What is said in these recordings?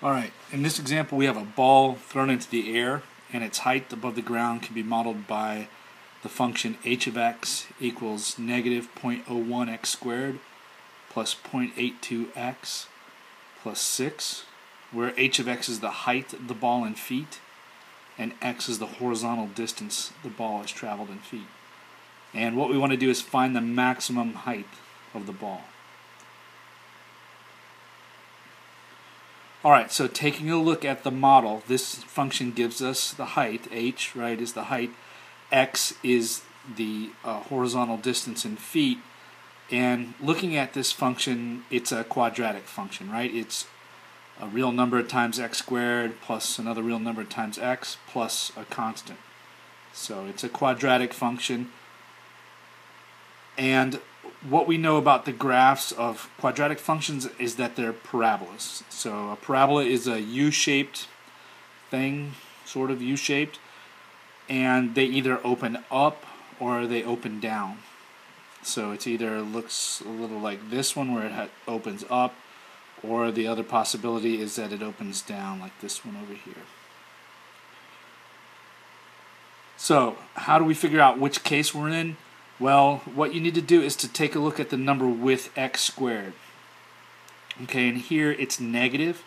Alright, in this example we have a ball thrown into the air and its height above the ground can be modeled by the function h of x equals negative 0.01x squared plus 0.82x plus 6 where h of x is the height of the ball in feet and x is the horizontal distance the ball has traveled in feet. And what we want to do is find the maximum height of the ball. Alright, so taking a look at the model, this function gives us the height, h, right, is the height, x is the uh, horizontal distance in feet, and looking at this function, it's a quadratic function, right? It's a real number times x squared plus another real number times x plus a constant. So it's a quadratic function. And what we know about the graphs of quadratic functions is that they're parabolas. So a parabola is a U-shaped thing, sort of U-shaped, and they either open up or they open down. So it's either looks a little like this one where it opens up, or the other possibility is that it opens down like this one over here. So how do we figure out which case we're in? Well, what you need to do is to take a look at the number with x squared. Okay, and here it's negative.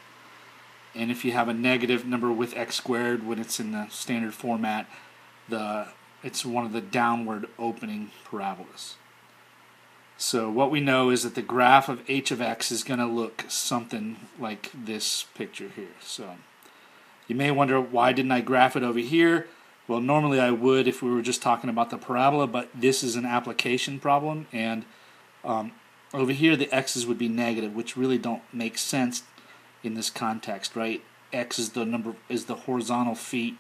And if you have a negative number with x squared when it's in the standard format, the it's one of the downward opening parabolas. So what we know is that the graph of h of x is going to look something like this picture here. So you may wonder why didn't I graph it over here? Well, normally I would if we were just talking about the parabola, but this is an application problem, and um, over here the x's would be negative, which really don't make sense in this context, right? X is the number is the horizontal feet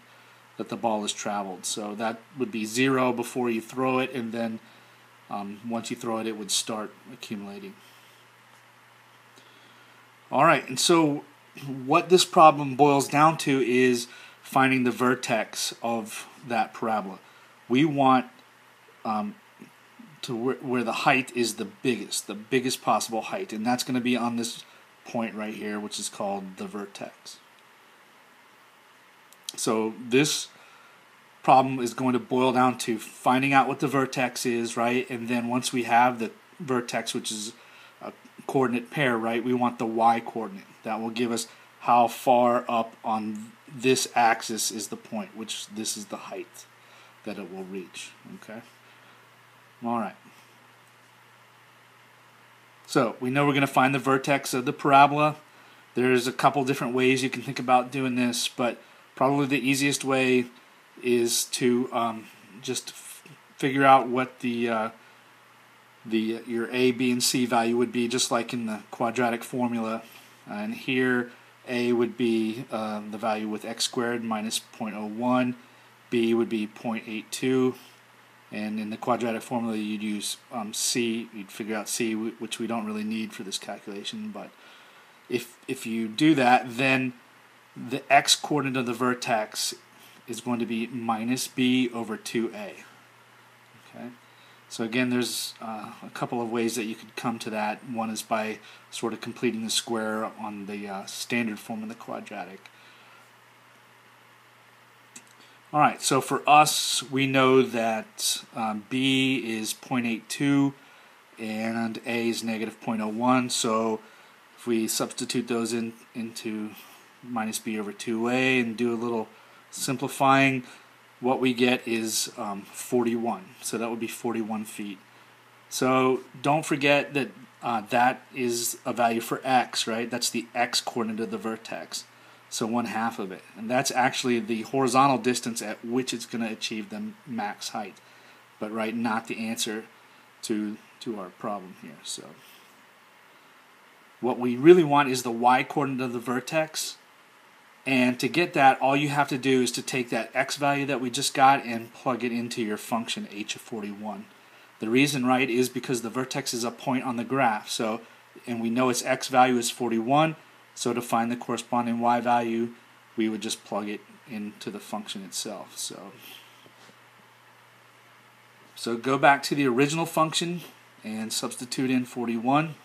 that the ball has traveled, so that would be zero before you throw it, and then um, once you throw it, it would start accumulating. All right, and so what this problem boils down to is finding the vertex of that parabola. We want um, to where, where the height is the biggest, the biggest possible height, and that's going to be on this point right here, which is called the vertex. So this problem is going to boil down to finding out what the vertex is, right? And then once we have the vertex, which is a coordinate pair, right, we want the y coordinate. That will give us how far up on this axis is the point, which this is the height that it will reach. Okay? All right. So we know we're going to find the vertex of the parabola. There's a couple different ways you can think about doing this, but probably the easiest way is to um, just figure out what the uh, the your a, b, and c value would be, just like in the quadratic formula. And here a would be uh, the value with x squared minus 0.01. B would be 0.82. And in the quadratic formula, you'd use um, C. You'd figure out C, which we don't really need for this calculation. But if if you do that, then the x coordinate of the vertex is going to be minus B over 2A. Okay. So again, there's uh, a couple of ways that you could come to that. One is by sort of completing the square on the uh, standard form of the quadratic. All right, so for us, we know that um, B is 0.82 and A is negative 0.01. So if we substitute those in into minus B over 2A and do a little simplifying, what we get is um, 41. So that would be 41 feet. So don't forget that uh, that is a value for x, right? That's the x coordinate of the vertex. So one half of it. And that's actually the horizontal distance at which it's going to achieve the max height. But right, not the answer to, to our problem here. So what we really want is the y coordinate of the vertex and to get that, all you have to do is to take that x value that we just got and plug it into your function h of 41. The reason, right, is because the vertex is a point on the graph. So, and we know its x value is 41. So to find the corresponding y value, we would just plug it into the function itself. So, so go back to the original function and substitute in 41.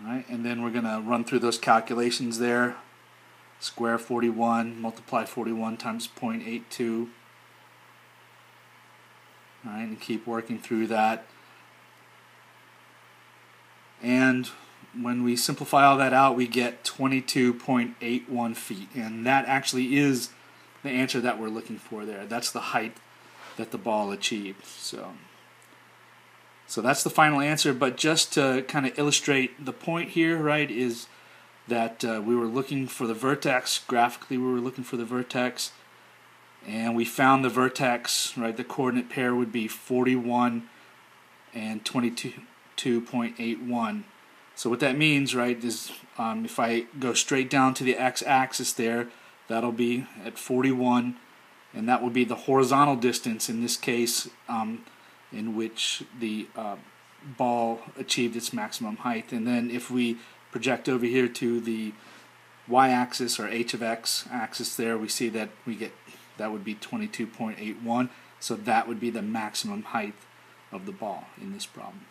All right, and then we're going to run through those calculations there. Square 41, multiply 41 times 0.82. All right, and keep working through that. And when we simplify all that out, we get 22.81 feet. And that actually is the answer that we're looking for there. That's the height that the ball achieved. So, so that's the final answer. But just to kind of illustrate the point here, right, is that uh, we were looking for the vertex. Graphically, we were looking for the vertex. And we found the vertex, right? The coordinate pair would be 41 and 22.81. So what that means, right, is um, if I go straight down to the x-axis there, that'll be at 41, and that would be the horizontal distance in this case um, in which the uh, ball achieved its maximum height. And then if we project over here to the y-axis or h of x axis there, we see that we get that would be 22.81. So that would be the maximum height of the ball in this problem.